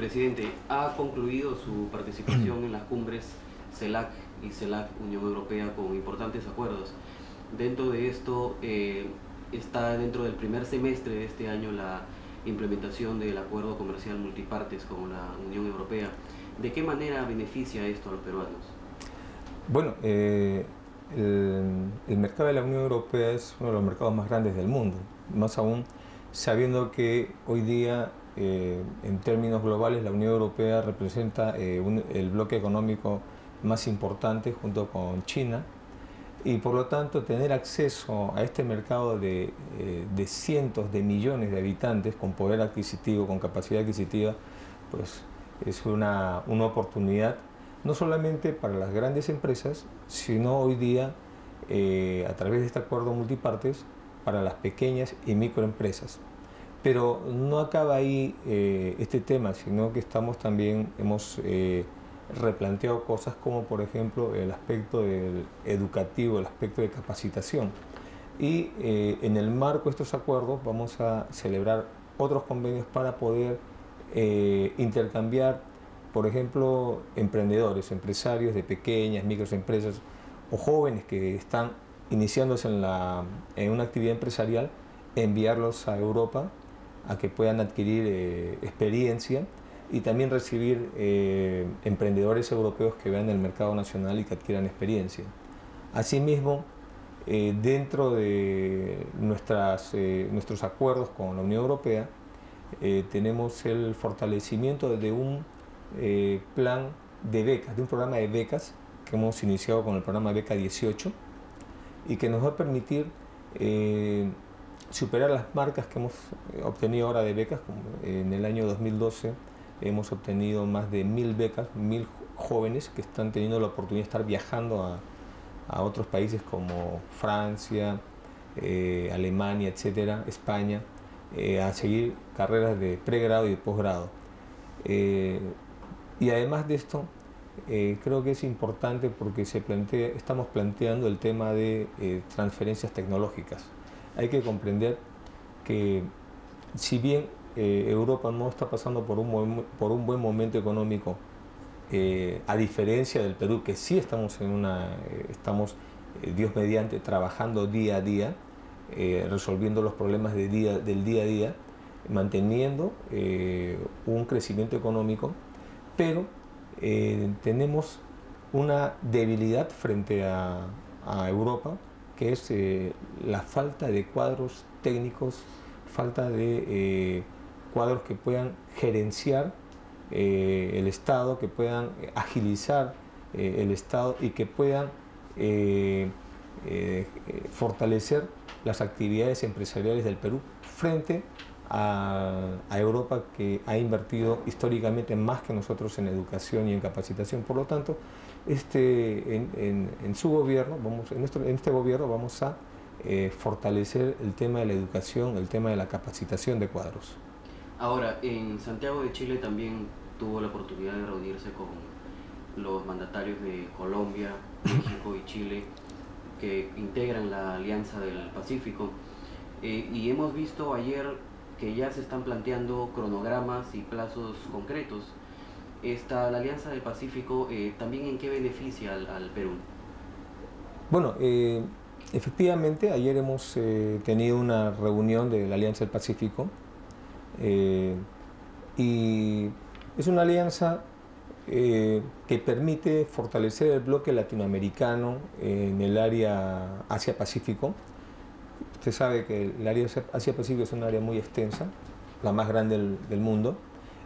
Presidente, ha concluido su participación en las cumbres CELAC y CELAC Unión Europea con importantes acuerdos. Dentro de esto eh, está dentro del primer semestre de este año la implementación del acuerdo comercial multipartes con la Unión Europea. ¿De qué manera beneficia esto a los peruanos? Bueno, eh, el, mercado de la Unión Europea es uno de los mercados más grandes del mundo, más aún sabiendo que hoy día eh, en términos globales la Unión Europea representa eh, el bloque económico más importante junto con China y por lo tanto tener acceso a este mercado de, eh, de cientos de millones de habitantes con poder adquisitivo, con capacidad adquisitiva, pues es una, una oportunidad no solamente para las grandes empresas, sino hoy día a través de este acuerdo multipartes para las pequeñas y microempresas. Pero no acaba ahí eh, este tema, sino que estamos también, hemos eh, replanteado cosas como por ejemplo el aspecto educativo, el aspecto de capacitación. Y eh, en el marco de estos acuerdos vamos a celebrar otros convenios para poder intercambiar, por ejemplo, emprendedores, empresarios de pequeñas, microempresas o jóvenes que están iniciándose en, la, en una actividad empresarial, enviarlos a Europa a que puedan adquirir eh, experiencia y también recibir eh, emprendedores europeos que vean el mercado nacional y que adquieran experiencia. Asimismo, eh, dentro de nuestras, nuestros acuerdos con la Unión Europea, tenemos el fortalecimiento de un plan de becas, de un programa de becas que hemos iniciado con el programa Beca 18 y que nos va a permitir superar las marcas que hemos eh, obtenido ahora de becas. En el año 2012 hemos obtenido más de mil becas, mil jóvenes que están teniendo la oportunidad de estar viajando a, otros países como Francia, eh, Alemania, etcétera, España, eh, a seguir carreras de pregrado y de posgrado. y además de esto, creo que es importante porque se plantea, estamos planteando el tema de transferencias tecnológicas hay que comprender que si bien eh, Europa no está pasando por un, por un buen momento económico, eh, a diferencia del Perú, que sí estamos en una, eh, estamos, Dios mediante, trabajando día a día, resolviendo los problemas día, del día a día, manteniendo un crecimiento económico, pero tenemos una debilidad frente a, a Europa que es eh, la falta de cuadros técnicos, falta de eh, cuadros que puedan gerenciar eh, el Estado, que puedan agilizar el Estado y que puedan fortalecer las actividades empresariales del Perú frente a, Europa que ha invertido históricamente más que nosotros en educación y en capacitación. Por lo tanto, este, en, su gobierno, vamos, en, nuestro, en este gobierno vamos a eh, fortalecer el tema de la educación, el tema de la capacitación de cuadros. Ahora, en Santiago de Chile también tuvo la oportunidad de reunirse con los mandatarios de Colombia, México y Chile que integran la Alianza del Pacífico. Eh, y hemos visto ayer que ya se están planteando cronogramas y plazos concretos esta, la Alianza del Pacífico, eh, también en qué beneficia al, Perú? Bueno, eh, efectivamente, ayer hemos eh, tenido una reunión de la Alianza del Pacífico y es una alianza que permite fortalecer el bloque latinoamericano en el área Asia-Pacífico. Usted sabe que el área Asia-Pacífico es un área muy extensa, la más grande del, del mundo,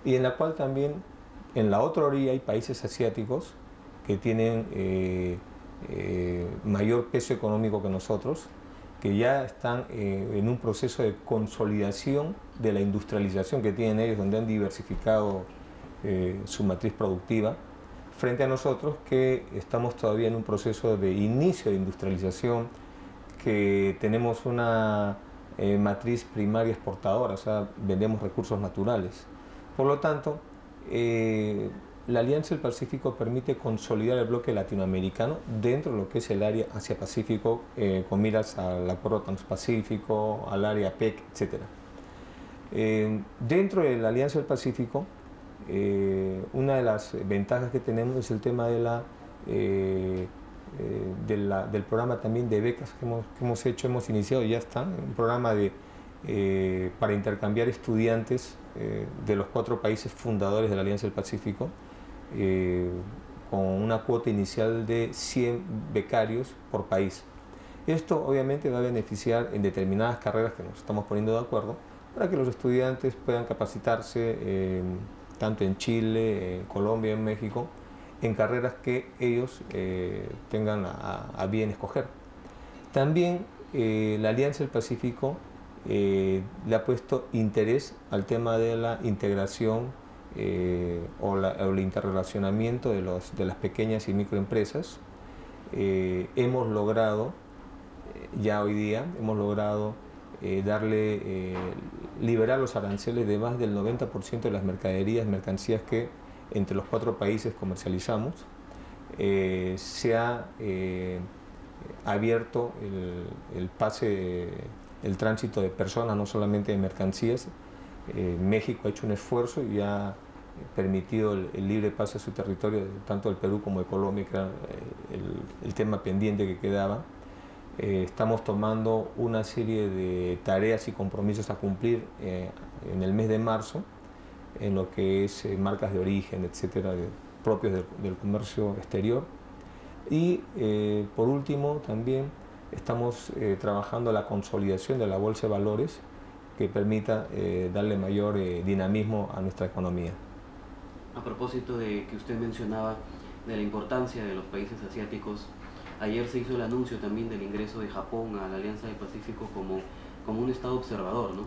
y en la cual también en la otra orilla hay países asiáticos que tienen eh, eh, mayor peso económico que nosotros, que ya están eh, en un proceso de consolidación de la industrialización que tienen ellos, donde han diversificado su matriz productiva, frente a nosotros que estamos todavía en un proceso de inicio de industrialización, que tenemos una matriz primaria exportadora, o sea, vendemos recursos naturales. Por lo tanto, eh, la Alianza del Pacífico permite consolidar el bloque latinoamericano dentro de lo que es el área Asia-Pacífico, eh, con miras al Acuerdo Transpacífico, al área PEC, etc. Eh, dentro de la Alianza del Pacífico una de las ventajas que tenemos es el tema de la, del programa también de becas que hemos, que hemos hecho, hemos iniciado, ya está, un programa de eh, para intercambiar estudiantes eh, de los cuatro países fundadores de la Alianza del Pacífico, eh, con una cuota inicial de 100 becarios por país. Esto obviamente va a beneficiar en determinadas carreras que nos estamos poniendo de acuerdo para que los estudiantes puedan capacitarse tanto en Chile, en Colombia, en México, en carreras que ellos tengan a, a, bien escoger. También la Alianza del Pacífico eh, le ha puesto interés al tema de la integración eh, o, el interrelacionamiento de, los, las pequeñas y microempresas. Eh, hemos logrado, ya hoy día, hemos logrado darle, liberar los aranceles de más del 90% de las mercaderías, mercancías que entre los cuatro países comercializamos. se ha abierto el pase el tránsito de personas, no solamente de mercancías. Eh, México ha hecho un esfuerzo y ha permitido el, libre paso a su territorio, tanto del Perú como de Colombia, que era eh, el, tema pendiente que quedaba. Eh, estamos tomando una serie de tareas y compromisos a cumplir en el mes de marzo, en lo que es marcas de origen, etcétera, propios del comercio exterior. Y por último, también estamos eh, trabajando la consolidación de la bolsa de valores que permita eh, darle mayor eh, dinamismo a nuestra economía. A propósito de que usted mencionaba de la importancia de los países asiáticos, ayer se hizo el anuncio también del ingreso de Japón a la Alianza del Pacífico como, como un Estado observador. ¿no?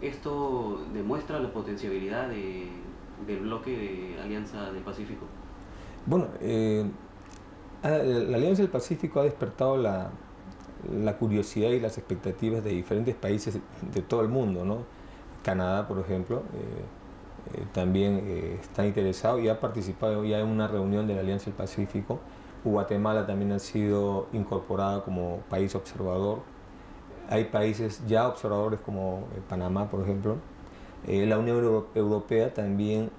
¿Esto demuestra la potencialidad de, del bloque de Alianza del Pacífico? Bueno, la Alianza del Pacífico ha despertado la, la curiosidad y las expectativas de diferentes países de todo el mundo. ¿no? Canadá, por ejemplo, eh, eh, también eh, está interesado y ha participado ya en una reunión de la Alianza del Pacífico. Guatemala también ha sido incorporada como país observador. Hay países ya observadores como Panamá, por ejemplo. la Unión Europea también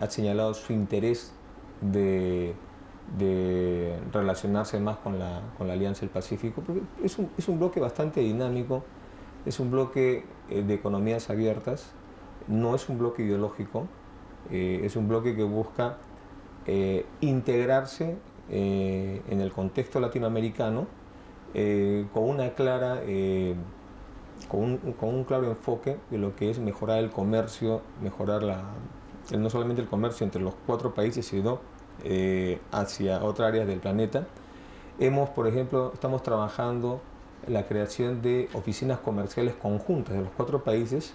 ha señalado su interés de de relacionarse más con la, con la Alianza del Pacífico, porque es un, es un, bloque bastante dinámico, es un bloque eh, de economías abiertas, no es un bloque ideológico, eh, es un bloque que busca eh, integrarse en el contexto latinoamericano con una clara con un, con un, claro enfoque de lo que es mejorar el comercio, mejorar la, no solamente el comercio entre los cuatro países, sino eh, hacia otras áreas del planeta. Hemos, por ejemplo, estamos trabajando en la creación de oficinas comerciales conjuntas de los cuatro países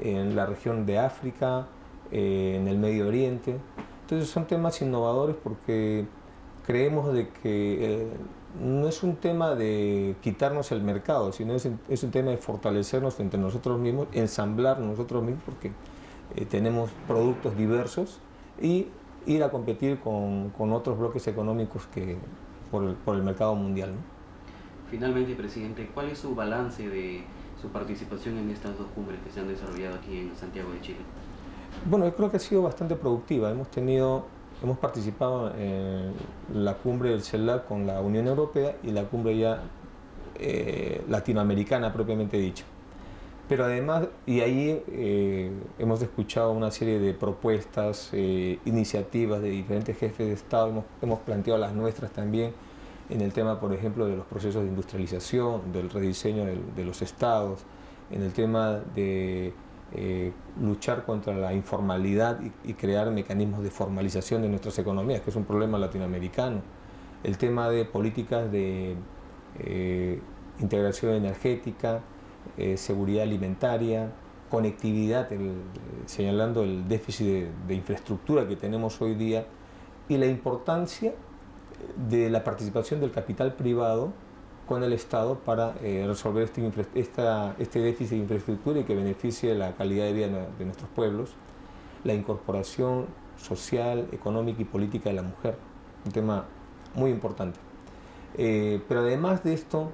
en la región de África, eh, en el Medio Oriente. Entonces son temas innovadores porque creemos de que eh, no es un tema de quitarnos el mercado, sino es, es, un tema de fortalecernos entre nosotros mismos, ensamblar nosotros mismos porque tenemos productos diversos y ir a competir con, con otros bloques económicos que por el, por el mercado mundial. Finalmente, presidente, ¿cuál es su balance de su participación en estas dos cumbres que se han desarrollado aquí en Santiago de Chile? Bueno, yo creo que ha sido bastante productiva. Hemos tenido, hemos participado en la cumbre del CELAC con la Unión Europea y la cumbre ya eh, latinoamericana propiamente dicha. Pero además, y ahí eh, hemos escuchado una serie de propuestas, eh, iniciativas de diferentes jefes de Estado, hemos, hemos, planteado las nuestras también en el tema, por ejemplo, de los procesos de industrialización, del rediseño de, los estados, en el tema de eh, luchar contra la informalidad y, crear mecanismos de formalización de nuestras economías, que es un problema latinoamericano, el tema de políticas de integración energética, eh, seguridad alimentaria, conectividad, señalando el déficit de, infraestructura que tenemos hoy día y la importancia de la participación del capital privado con el Estado para eh, resolver este, este déficit de infraestructura y que beneficie la calidad de vida de nuestros pueblos, la incorporación social, económica y política de la mujer, un tema muy importante. Eh, pero además de esto,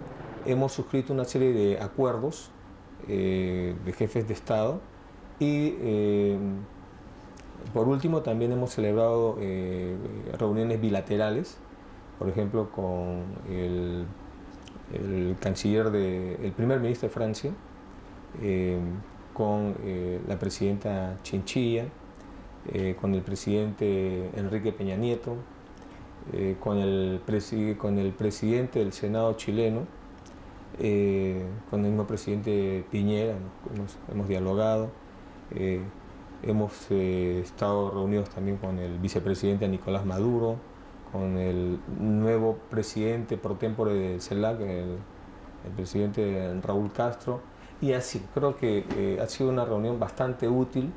hemos suscrito una serie de acuerdos eh, de jefes de Estado y eh, por último, también hemos celebrado eh, reuniones bilaterales, por ejemplo, con el, canciller, de, el primer ministro de Francia, con la presidenta Chinchilla, con el presidente Enrique Peña Nieto, con, el con el presidente del Senado chileno, con el mismo presidente Piñera, hemos, hemos dialogado. Hemos eh, estado reunidos también con el vicepresidente Nicolás Maduro, con el nuevo presidente pro tempore de CELAC, el, presidente Raúl Castro, y así creo que eh, ha sido una reunión bastante útil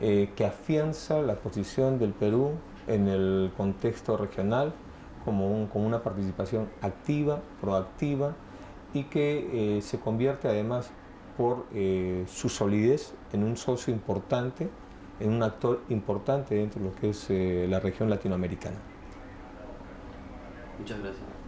eh, que afianza la posición del Perú en el contexto regional como, como una participación activa, proactiva y que se convierte además por eh, su solidez en un socio importante, en un actor importante dentro de lo que es eh, la región latinoamericana. Muchas gracias.